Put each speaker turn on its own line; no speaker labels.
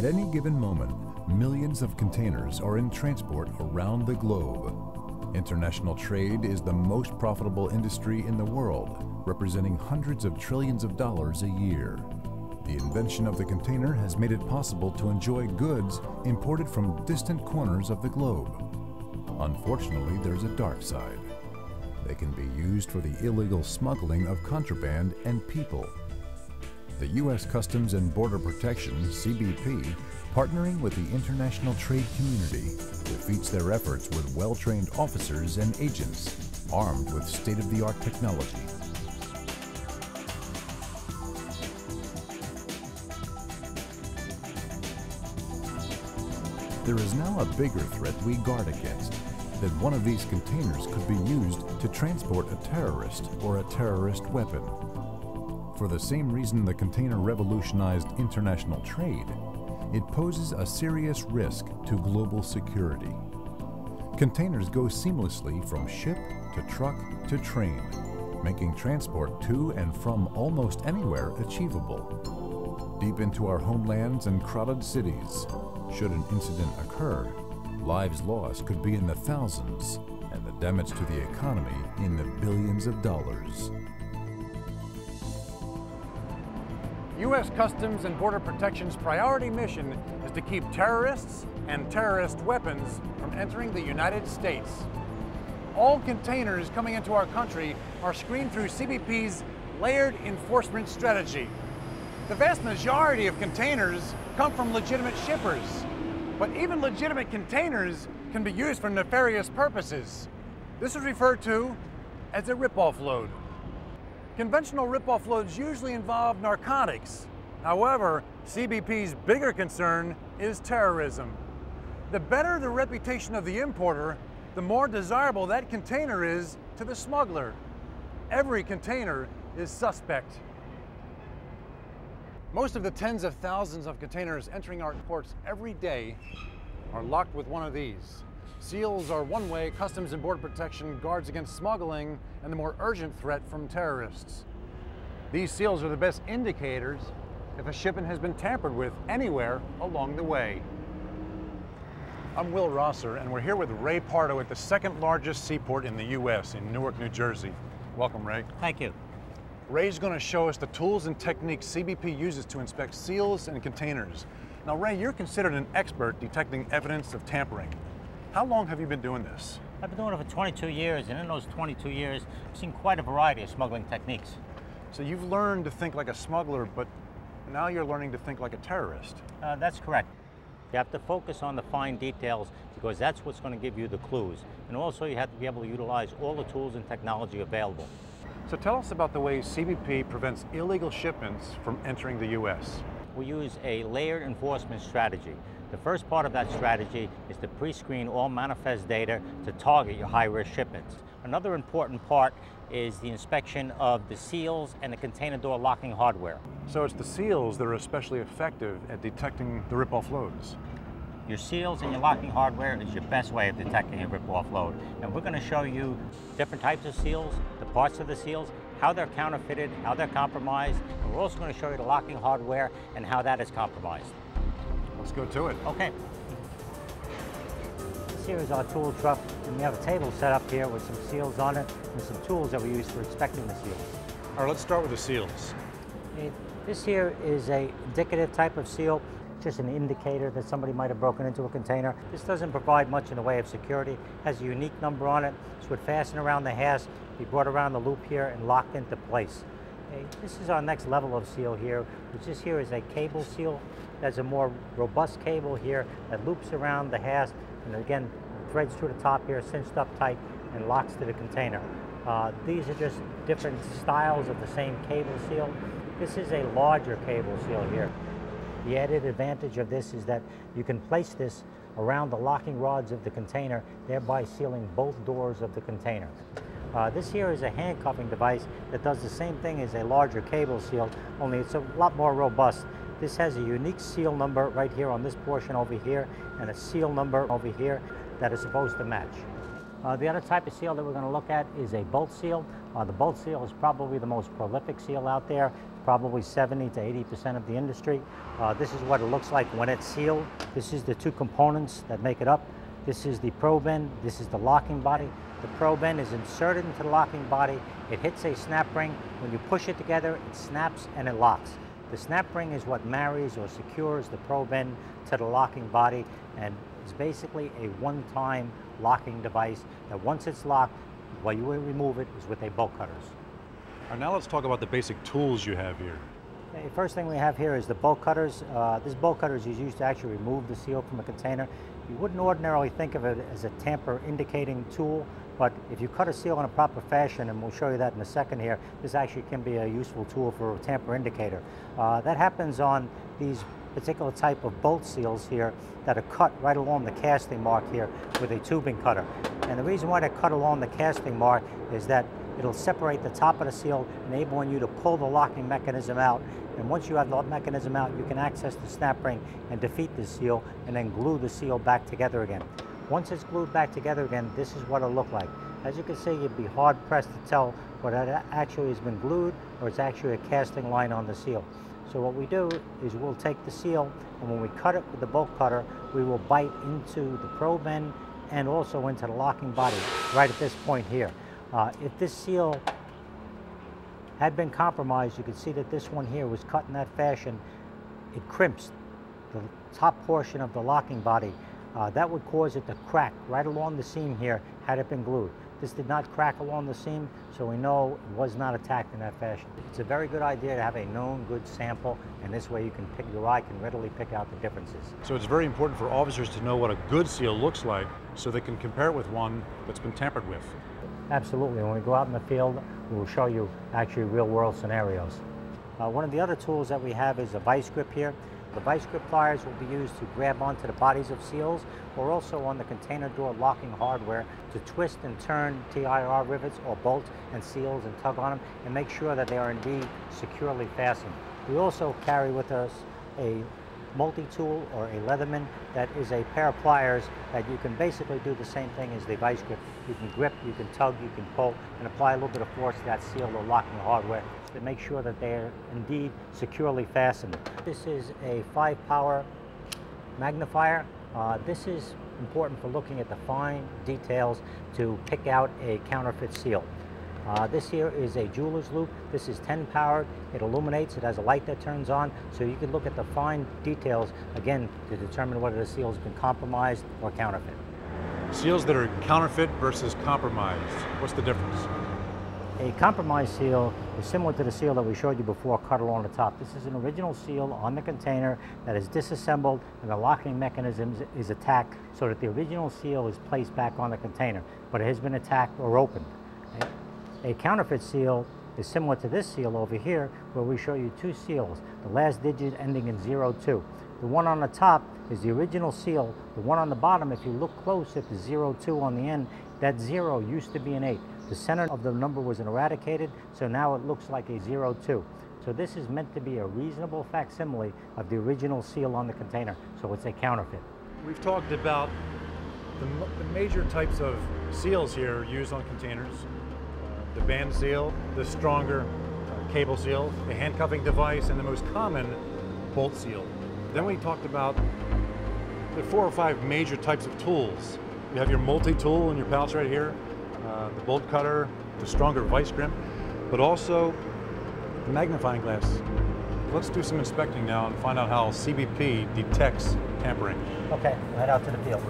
At any given moment, millions of containers are in transport around the globe. International trade is the most profitable industry in the world, representing hundreds of trillions of dollars a year. The invention of the container has made it possible to enjoy goods imported from distant corners of the globe. Unfortunately, there's a dark side. They can be used for the illegal smuggling of contraband and people. The U.S. Customs and Border Protection, CBP, partnering with the international trade community, defeats their efforts with well-trained officers and agents armed with state-of-the-art technology. There is now a bigger threat we guard against, that one of these containers could be used to transport a terrorist or a terrorist weapon. For the same reason the container revolutionized international trade, it poses a serious risk to global security. Containers go seamlessly from ship to truck to train, making transport to and from almost anywhere achievable. Deep into our homelands and crowded cities, should an incident occur, lives lost could be in the thousands and the damage to the economy in the billions of dollars.
U.S. Customs and Border Protection's priority mission is to keep terrorists and terrorist weapons from entering the United States. All containers coming into our country are screened through CBP's layered enforcement strategy. The vast majority of containers come from legitimate shippers, but even legitimate containers can be used for nefarious purposes. This is referred to as a rip-off load. Conventional rip-off loads usually involve narcotics. However, CBP's bigger concern is terrorism. The better the reputation of the importer, the more desirable that container is to the smuggler. Every container is suspect. Most of the tens of thousands of containers entering our ports every day are locked with one of these. Seals are one way Customs and Border Protection guards against smuggling and the more urgent threat from terrorists. These seals are the best indicators if a shipment has been tampered with anywhere along the way. I'm Will Rosser, and we're here with Ray Pardo at the second largest seaport in the U.S. in Newark, New Jersey. Welcome, Ray.
Thank you.
Ray's going to show us the tools and techniques CBP uses to inspect seals and containers. Now, Ray, you're considered an expert detecting evidence of tampering. How long have you been doing this?
I've been doing it for 22 years, and in those 22 years, I've seen quite a variety of smuggling techniques.
So you've learned to think like a smuggler, but now you're learning to think like a terrorist.
Uh, that's correct. You have to focus on the fine details because that's what's going to give you the clues. And also you have to be able to utilize all the tools and technology available.
So tell us about the way CBP prevents illegal shipments from entering the U.S.
We use a layered enforcement strategy. The first part of that strategy is to pre-screen all manifest data to target your high-risk shipments. Another important part is the inspection of the seals and the container door locking hardware.
So it's the seals that are especially effective at detecting the rip-off loads.
Your seals and your locking hardware is your best way of detecting a rip-off load. And we're going to show you different types of seals, the parts of the seals, how they're counterfeited, how they're compromised, and we're also going to show you the locking hardware and how that is compromised.
Let's go to it.
Okay. This here is our tool truck, and we have a table set up here with some seals on it and some tools that we use for inspecting the seals.
All right, let's start with the seals.
It, this here is a indicative type of seal, just an indicator that somebody might have broken into a container. This doesn't provide much in the way of security. It has a unique number on it. This would fasten around the hasp, be brought around the loop here and locked into place. Okay, this is our next level of seal here, which this here is a cable seal. There's a more robust cable here that loops around the hasp and again threads through the top here, cinched up tight and locks to the container. Uh, these are just different styles of the same cable seal. This is a larger cable seal here. The added advantage of this is that you can place this around the locking rods of the container, thereby sealing both doors of the container. Uh, this here is a handcuffing device that does the same thing as a larger cable seal, only it's a lot more robust. This has a unique seal number right here on this portion over here, and a seal number over here that is supposed to match. Uh, the other type of seal that we're going to look at is a bolt seal. Uh, the bolt seal is probably the most prolific seal out there, probably 70 to 80% of the industry. Uh, this is what it looks like when it's sealed. This is the two components that make it up. This is the probe end, this is the locking body. The probe end is inserted into the locking body. It hits a snap ring. When you push it together, it snaps and it locks. The snap ring is what marries or secures the probe end to the locking body and is basically a one-time locking device that once it's locked, what you remove it is with a bolt cutters.
Right, now let's talk about the basic tools you have here.
Okay, first thing we have here is the bolt cutters. Uh, this bolt cutter is used to actually remove the seal from a container. You wouldn't ordinarily think of it as a tamper indicating tool, but if you cut a seal in a proper fashion, and we'll show you that in a second here, this actually can be a useful tool for a tamper indicator. Uh, that happens on these particular type of bolt seals here that are cut right along the casting mark here with a tubing cutter. And the reason why they're cut along the casting mark is that it'll separate the top of the seal, enabling you to pull the locking mechanism out. And once you have the mechanism out, you can access the snap ring and defeat the seal and then glue the seal back together again. Once it's glued back together again, this is what it'll look like. As you can see, you'd be hard pressed to tell whether it actually has been glued or it's actually a casting line on the seal. So what we do is we'll take the seal and when we cut it with the bolt cutter, we will bite into the probe end and also into the locking body right at this point here. Uh, if this seal had been compromised, you can see that this one here was cut in that fashion. It crimps the top portion of the locking body. Uh, that would cause it to crack right along the seam here had it been glued. This did not crack along the seam, so we know it was not attacked in that fashion. It's a very good idea to have a known good sample, and this way you can pick, your eye can readily pick out the differences.
So it's very important for officers to know what a good seal looks like so they can compare it with one that's been tampered with.
Absolutely. When we go out in the field, we will show you actually real world scenarios. Uh, one of the other tools that we have is a vice grip here. The vice grip pliers will be used to grab onto the bodies of seals or also on the container door locking hardware to twist and turn TIR rivets or bolts and seals and tug on them and make sure that they are indeed securely fastened. We also carry with us a multi-tool or a Leatherman that is a pair of pliers that you can basically do the same thing as the vice grip. You can grip, you can tug, you can pull, and apply a little bit of force to that seal or locking hardware to make sure that they're indeed securely fastened. This is a five power magnifier. Uh, this is important for looking at the fine details to pick out a counterfeit seal. Uh, this here is a jeweler's loupe. This is 10 powered. It illuminates. It has a light that turns on. So you can look at the fine details, again, to determine whether the seal has been compromised or counterfeit.
Seals that are counterfeit versus compromised, what's the difference?
A compromised seal is similar to the seal that we showed you before, cut along the top. This is an original seal on the container that is disassembled and the locking mechanism is attacked so that the original seal is placed back on the container, but it has been attacked or opened. A counterfeit seal is similar to this seal over here, where we show you two seals, the last digit ending in 02. The one on the top is the original seal. The one on the bottom, if you look close at the 02 on the end, that zero used to be an 8. The center of the number was eradicated, so now it looks like a 02. So this is meant to be a reasonable facsimile of the original seal on the container, so it's a counterfeit.
We've talked about the, the major types of seals here used on containers. The band seal, the stronger uh, cable seal, the handcuffing device, and the most common bolt seal. Then we talked about the four or five major types of tools. You have your multi-tool in your pouch right here, uh, the bolt cutter, the stronger vice grip, but also the magnifying glass. Let's do some inspecting now and find out how CBP detects tampering.
Okay, head out to the field.
Right.